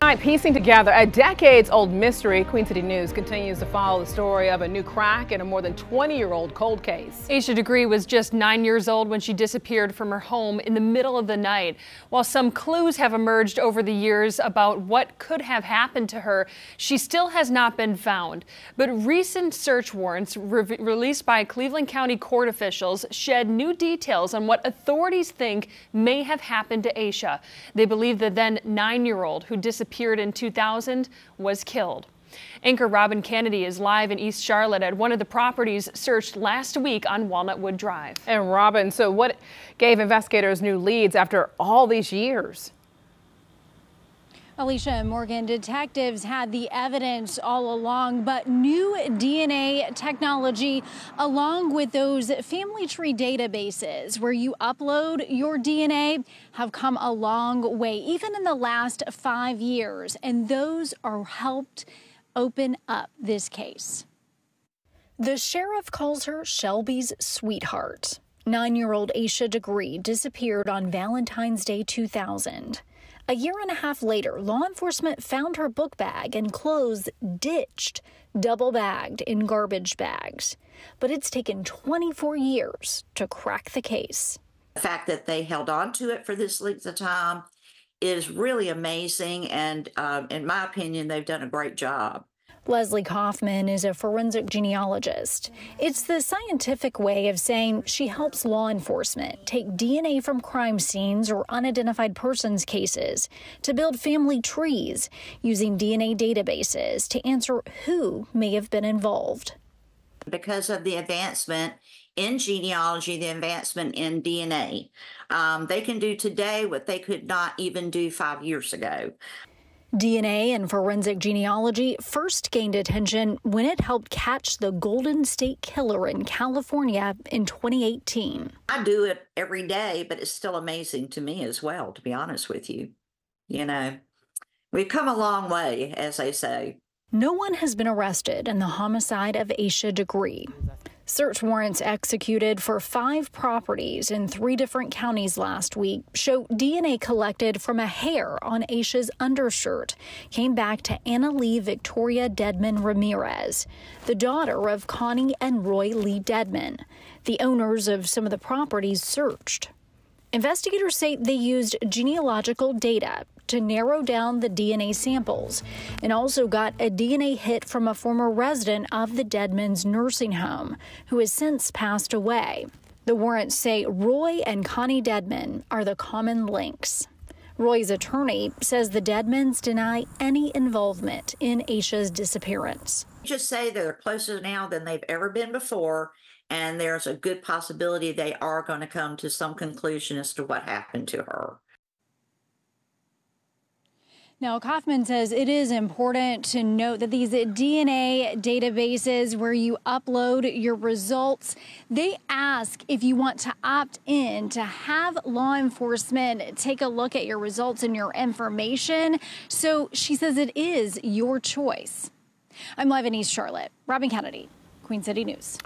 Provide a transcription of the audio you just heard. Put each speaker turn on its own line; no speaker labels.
Tonight, piecing together a decades-old mystery, Queen City News continues to follow the story of a new crack in a more than 20-year-old cold case.
Asha Degree was just nine years old when she disappeared from her home in the middle of the night. While some clues have emerged over the years about what could have happened to her, she still has not been found. But recent search warrants re released by Cleveland County court officials shed new details on what authorities think may have happened to Asha. They believe the then nine-year-old who disappeared disappeared in 2000 was killed. Anchor Robin Kennedy is live in East Charlotte at one of the properties searched last week on Walnutwood Drive.
And Robin, so what gave investigators new leads after all these years?
Alicia and Morgan, detectives had the evidence all along, but new DNA technology, along with those family tree databases where you upload your DNA, have come a long way, even in the last five years. And those are helped open up this case. The sheriff calls her Shelby's sweetheart. Nine year old Asha Degree disappeared on Valentine's Day 2000. A year and a half later, law enforcement found her book bag and clothes ditched, double bagged in garbage bags. But it's taken 24 years to crack the case.
The fact that they held on to it for this length of time is really amazing. And um, in my opinion, they've done a great job.
Leslie Kaufman is a forensic genealogist. It's the scientific way of saying she helps law enforcement take DNA from crime scenes or unidentified persons cases to build family trees using DNA databases to answer who may have been involved.
Because of the advancement in genealogy, the advancement in DNA, um, they can do today what they could not even do five years ago.
DNA and forensic genealogy first gained attention when it helped catch the Golden State Killer in California in 2018.
I do it every day, but it's still amazing to me as well, to be honest with you. You know, we've come a long way, as they say.
No one has been arrested in the homicide of Asha Degree. Search warrants executed for five properties in three different counties last week show DNA collected from a hair on Asha's undershirt came back to Anna Lee Victoria Dedman Ramirez, the daughter of Connie and Roy Lee Dedman, the owners of some of the properties searched. Investigators say they used genealogical data to narrow down the DNA samples and also got a DNA hit from a former resident of the Dedman's nursing home who has since passed away. The warrants say Roy and Connie Dedman are the common links. Roy's attorney says the Dedmans deny any involvement in Asha's disappearance.
Just say they're closer now than they've ever been before, and there's a good possibility they are going to come to some conclusion as to what happened to her.
Now, Kaufman says it is important to note that these DNA databases where you upload your results, they ask if you want to opt in to have law enforcement take a look at your results and your information. So she says it is your choice. I'm live in East Charlotte. Robin Kennedy, Queen City News.